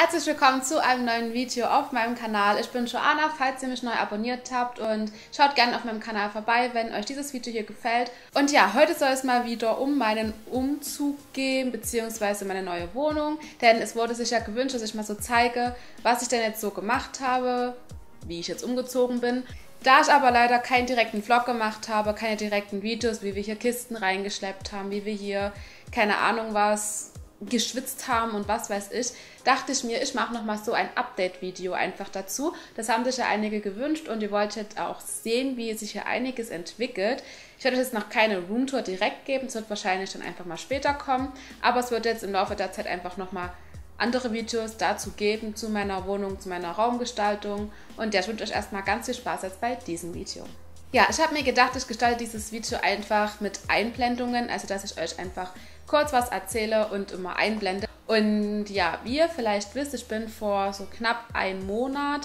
Herzlich willkommen zu einem neuen Video auf meinem Kanal. Ich bin Joanna, falls ihr mich neu abonniert habt und schaut gerne auf meinem Kanal vorbei, wenn euch dieses Video hier gefällt. Und ja, heute soll es mal wieder um meinen Umzug gehen, beziehungsweise meine neue Wohnung. Denn es wurde sich ja gewünscht, dass ich mal so zeige, was ich denn jetzt so gemacht habe, wie ich jetzt umgezogen bin. Da ich aber leider keinen direkten Vlog gemacht habe, keine direkten Videos, wie wir hier Kisten reingeschleppt haben, wie wir hier, keine Ahnung was, geschwitzt haben und was weiß ich, dachte ich mir, ich mache nochmal so ein Update-Video einfach dazu. Das haben sich ja einige gewünscht und ihr wolltet auch sehen, wie sich hier einiges entwickelt. Ich werde euch jetzt noch keine Roomtour direkt geben, es wird wahrscheinlich dann einfach mal später kommen, aber es wird jetzt im Laufe der Zeit einfach nochmal andere Videos dazu geben, zu meiner Wohnung, zu meiner Raumgestaltung und ja, ich wünsche euch erstmal ganz viel Spaß jetzt bei diesem Video. Ja, ich habe mir gedacht, ich gestalte dieses Video einfach mit Einblendungen, also dass ich euch einfach kurz was erzähle und immer einblende. Und ja, wie ihr vielleicht wisst, ich bin vor so knapp einem Monat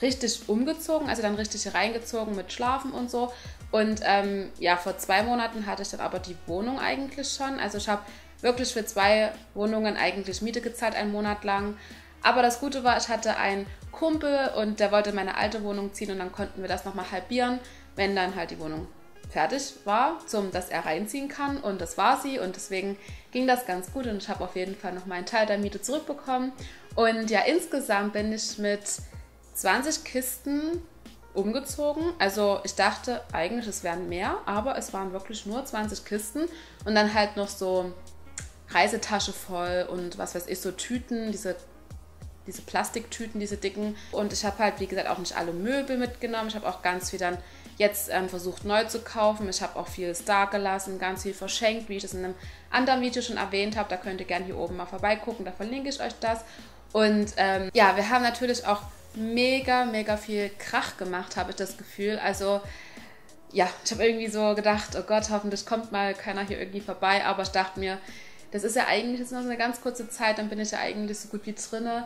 richtig umgezogen, also dann richtig reingezogen mit Schlafen und so. Und ähm, ja, vor zwei Monaten hatte ich dann aber die Wohnung eigentlich schon. Also ich habe wirklich für zwei Wohnungen eigentlich Miete gezahlt, einen Monat lang. Aber das Gute war, ich hatte einen Kumpel und der wollte meine alte Wohnung ziehen und dann konnten wir das nochmal halbieren, wenn dann halt die Wohnung fertig war, zum dass er reinziehen kann. Und das war sie. Und deswegen ging das ganz gut. Und ich habe auf jeden Fall noch meinen Teil der Miete zurückbekommen. Und ja, insgesamt bin ich mit 20 Kisten umgezogen. Also ich dachte eigentlich, es wären mehr, aber es waren wirklich nur 20 Kisten. Und dann halt noch so Reisetasche voll und was weiß ich, so Tüten, diese diese Plastiktüten, diese dicken. Und ich habe halt, wie gesagt, auch nicht alle Möbel mitgenommen. Ich habe auch ganz viel dann jetzt ähm, versucht neu zu kaufen. Ich habe auch vieles da gelassen, ganz viel verschenkt, wie ich das in einem anderen Video schon erwähnt habe. Da könnt ihr gerne hier oben mal vorbeigucken, da verlinke ich euch das. Und ähm, ja, wir haben natürlich auch mega, mega viel Krach gemacht, habe ich das Gefühl. Also ja, ich habe irgendwie so gedacht, oh Gott, hoffentlich kommt mal keiner hier irgendwie vorbei. Aber ich dachte mir, das ist ja eigentlich jetzt noch so eine ganz kurze Zeit, dann bin ich ja eigentlich so gut wie drinne.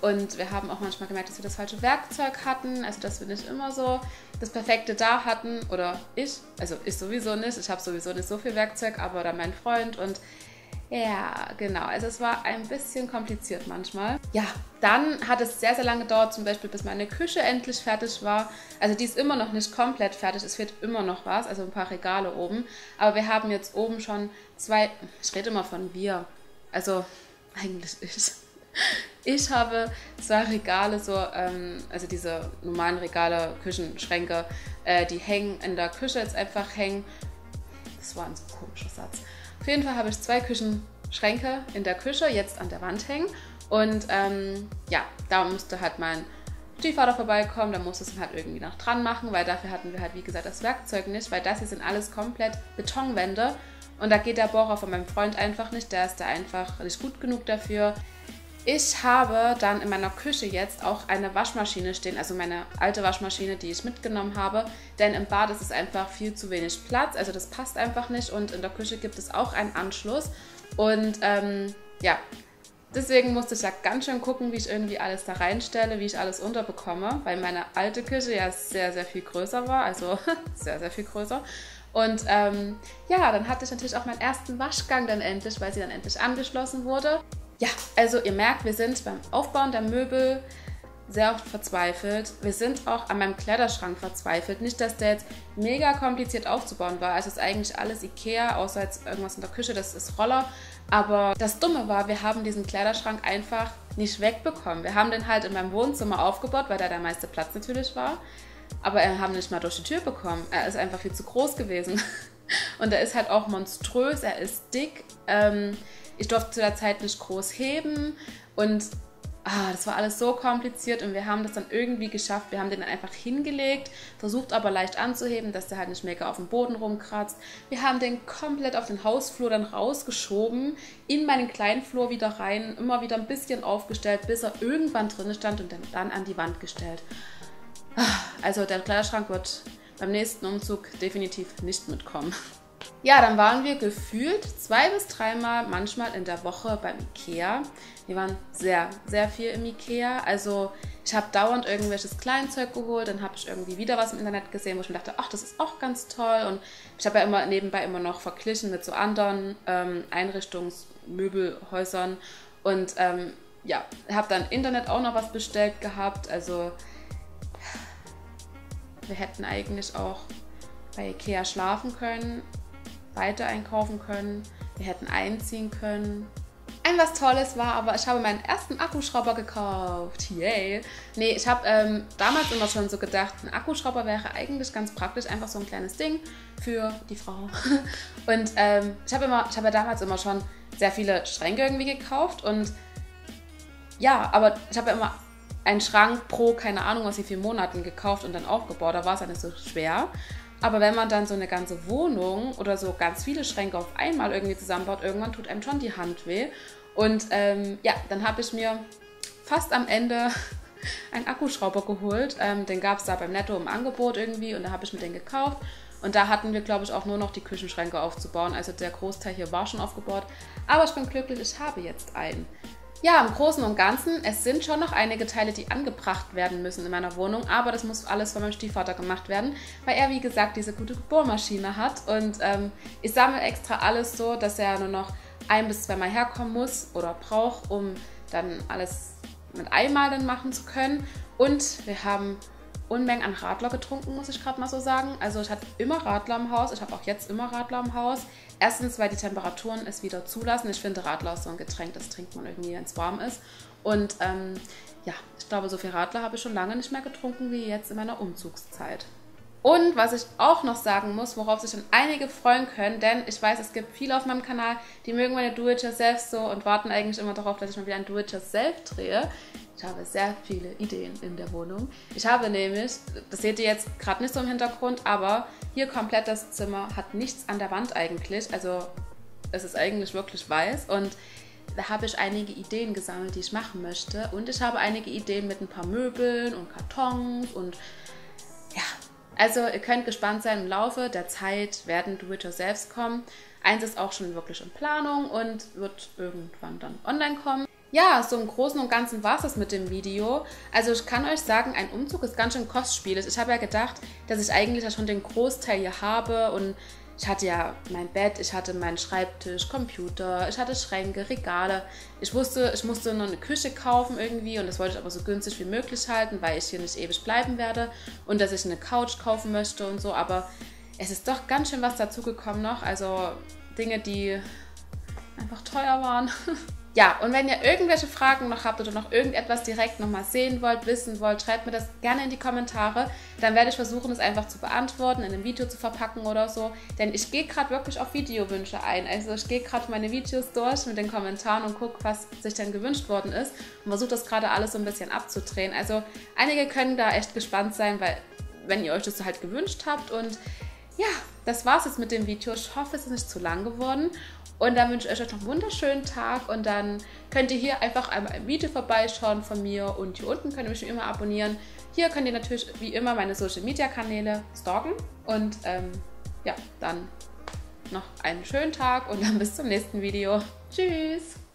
Und wir haben auch manchmal gemerkt, dass wir das falsche Werkzeug hatten, also dass wir nicht immer so das Perfekte da hatten. Oder ich, also ich sowieso nicht, ich habe sowieso nicht so viel Werkzeug, aber da mein Freund und ja, genau. Also es war ein bisschen kompliziert manchmal. Ja, dann hat es sehr, sehr lange gedauert, zum Beispiel bis meine Küche endlich fertig war. Also die ist immer noch nicht komplett fertig, es fehlt immer noch was, also ein paar Regale oben. Aber wir haben jetzt oben schon zwei, ich rede immer von wir, also eigentlich ich. Ich habe zwei Regale, so, ähm, also diese normalen Regale, Küchenschränke, äh, die hängen in der Küche jetzt einfach hängen. Das war ein so komischer Satz. Auf jeden Fall habe ich zwei Küchenschränke in der Küche jetzt an der Wand hängen. Und ähm, ja, da musste halt mein Stiefvater vorbeikommen, da musste es halt irgendwie noch dran machen, weil dafür hatten wir halt, wie gesagt, das Werkzeug nicht, weil das hier sind alles komplett Betonwände. Und da geht der Bohrer von meinem Freund einfach nicht, der ist da einfach nicht gut genug dafür. Ich habe dann in meiner Küche jetzt auch eine Waschmaschine stehen, also meine alte Waschmaschine, die ich mitgenommen habe. Denn im Bad ist es einfach viel zu wenig Platz, also das passt einfach nicht. Und in der Küche gibt es auch einen Anschluss. Und ähm, ja, deswegen musste ich ja ganz schön gucken, wie ich irgendwie alles da reinstelle, wie ich alles unterbekomme, weil meine alte Küche ja sehr, sehr viel größer war, also sehr, sehr viel größer. Und ähm, ja, dann hatte ich natürlich auch meinen ersten Waschgang dann endlich, weil sie dann endlich angeschlossen wurde. Ja, also ihr merkt, wir sind beim Aufbauen der Möbel sehr oft verzweifelt. Wir sind auch an meinem Kleiderschrank verzweifelt. Nicht, dass der jetzt mega kompliziert aufzubauen war. Also es ist eigentlich alles Ikea, außer jetzt irgendwas in der Küche, das ist Roller. Aber das Dumme war, wir haben diesen Kleiderschrank einfach nicht wegbekommen. Wir haben den halt in meinem Wohnzimmer aufgebaut, weil da der meiste Platz natürlich war. Aber wir haben nicht mal durch die Tür bekommen. Er ist einfach viel zu groß gewesen. Und er ist halt auch monströs, er ist dick. Ähm, ich durfte zu der Zeit nicht groß heben und ah, das war alles so kompliziert und wir haben das dann irgendwie geschafft. Wir haben den dann einfach hingelegt, versucht aber leicht anzuheben, dass der halt nicht mega auf dem Boden rumkratzt. Wir haben den komplett auf den Hausflur dann rausgeschoben, in meinen kleinen Flur wieder rein, immer wieder ein bisschen aufgestellt, bis er irgendwann drin stand und dann, an die Wand gestellt. Ah, also der Kleiderschrank wird beim nächsten Umzug definitiv nicht mitkommen. Ja, dann waren wir gefühlt zwei bis dreimal manchmal in der Woche beim Ikea. Wir waren sehr, sehr viel im Ikea. Also ich habe dauernd irgendwelches Kleinzeug geholt, dann habe ich irgendwie wieder was im Internet gesehen, wo ich mir dachte, ach, das ist auch ganz toll. Und ich habe ja immer nebenbei immer noch verglichen mit so anderen ähm, Einrichtungsmöbelhäusern. Und ähm, ja, habe dann Internet auch noch was bestellt gehabt. Also wir hätten eigentlich auch bei Ikea schlafen können, weiter einkaufen können, wir hätten einziehen können. Ein was Tolles war aber, ich habe meinen ersten Akkuschrauber gekauft. Yay! Nee, ich habe ähm, damals immer schon so gedacht, ein Akkuschrauber wäre eigentlich ganz praktisch, einfach so ein kleines Ding für die Frau. Und ähm, ich habe immer, ich habe ja damals immer schon sehr viele Schränke irgendwie gekauft und ja, aber ich habe ja immer einen Schrank pro, keine Ahnung, was wie vielen Monaten gekauft und dann aufgebaut. Da war es ja nicht so schwer. Aber wenn man dann so eine ganze Wohnung oder so ganz viele Schränke auf einmal irgendwie zusammenbaut, irgendwann tut einem schon die Hand weh. Und ähm, ja, dann habe ich mir fast am Ende einen Akkuschrauber geholt. Ähm, den gab es da beim Netto im Angebot irgendwie und da habe ich mir den gekauft. Und da hatten wir, glaube ich, auch nur noch die Küchenschränke aufzubauen. Also der Großteil hier war schon aufgebaut. Aber ich bin glücklich, ich habe jetzt einen. Ja, im Großen und Ganzen, es sind schon noch einige Teile, die angebracht werden müssen in meiner Wohnung, aber das muss alles von meinem Stiefvater gemacht werden, weil er, wie gesagt, diese gute Bohrmaschine hat. Und ähm, ich sammle extra alles so, dass er nur noch ein bis zweimal herkommen muss oder braucht, um dann alles mit einmal dann machen zu können. Und wir haben Unmengen an Radler getrunken, muss ich gerade mal so sagen. Also ich hatte immer Radler im Haus. Ich habe auch jetzt immer Radler im Haus. Erstens, weil die Temperaturen es wieder zulassen. Ich finde, Radler ist so ein Getränk, das trinkt man irgendwie, wenn es warm ist. Und ähm, ja, ich glaube, so viel Radler habe ich schon lange nicht mehr getrunken wie jetzt in meiner Umzugszeit. Und was ich auch noch sagen muss, worauf sich dann einige freuen können, denn ich weiß, es gibt viele auf meinem Kanal, die mögen meine Do-It-Yourself so und warten eigentlich immer darauf, dass ich mal wieder ein Do-It-Yourself drehe. Ich habe sehr viele Ideen in der Wohnung. Ich habe nämlich, das seht ihr jetzt gerade nicht so im Hintergrund, aber hier komplett das Zimmer hat nichts an der Wand eigentlich. Also es ist eigentlich wirklich weiß und da habe ich einige Ideen gesammelt, die ich machen möchte. Und ich habe einige Ideen mit ein paar Möbeln und Kartons und also ihr könnt gespannt sein, im Laufe der Zeit werden Do-It-Yourselfs kommen. Eins ist auch schon wirklich in Planung und wird irgendwann dann online kommen. Ja, so im Großen und Ganzen war es das mit dem Video. Also ich kann euch sagen, ein Umzug ist ganz schön kostspielig. Ich habe ja gedacht, dass ich eigentlich ja schon den Großteil hier habe und ich hatte ja mein Bett, ich hatte meinen Schreibtisch, Computer, ich hatte Schränke, Regale. Ich wusste, ich musste noch eine Küche kaufen irgendwie und das wollte ich aber so günstig wie möglich halten, weil ich hier nicht ewig bleiben werde und dass ich eine Couch kaufen möchte und so. Aber es ist doch ganz schön was dazugekommen noch. Also Dinge, die einfach teuer waren. Ja, und wenn ihr irgendwelche Fragen noch habt oder noch irgendetwas direkt nochmal sehen wollt, wissen wollt, schreibt mir das gerne in die Kommentare. Dann werde ich versuchen, es einfach zu beantworten, in einem Video zu verpacken oder so. Denn ich gehe gerade wirklich auf Videowünsche ein. Also ich gehe gerade meine Videos durch mit den Kommentaren und gucke, was sich denn gewünscht worden ist. Und versuche das gerade alles so ein bisschen abzudrehen. Also einige können da echt gespannt sein, weil wenn ihr euch das halt gewünscht habt und ja, das war's jetzt mit dem Video. Ich hoffe, es ist nicht zu lang geworden. Und dann wünsche ich euch noch einen wunderschönen Tag und dann könnt ihr hier einfach einmal ein Video vorbeischauen von mir und hier unten könnt ihr mich schon immer abonnieren. Hier könnt ihr natürlich wie immer meine Social Media Kanäle stalken und ähm, ja, dann noch einen schönen Tag und dann bis zum nächsten Video. Tschüss!